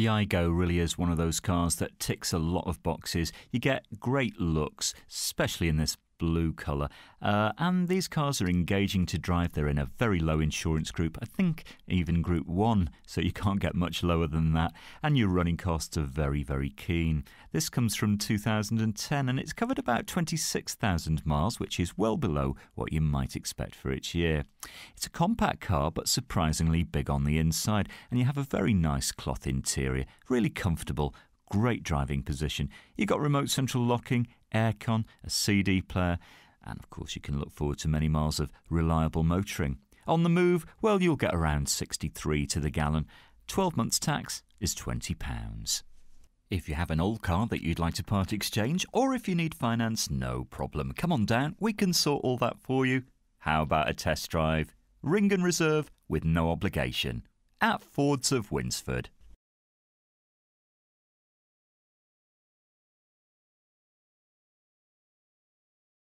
The Aygo really is one of those cars that ticks a lot of boxes. You get great looks, especially in this blue colour. Uh, and these cars are engaging to drive. They're in a very low insurance group, I think even Group 1, so you can't get much lower than that. And your running costs are very, very keen. This comes from 2010 and it's covered about 26,000 miles, which is well below what you might expect for its year. It's a compact car, but surprisingly big on the inside, and you have a very nice cloth interior, really comfortable great driving position. You've got remote central locking, aircon, a CD player, and of course you can look forward to many miles of reliable motoring. On the move, well, you'll get around 63 to the gallon. 12 months tax is £20. If you have an old car that you'd like to part exchange, or if you need finance, no problem. Come on down, we can sort all that for you. How about a test drive? Ring and reserve with no obligation at Fords of Winsford.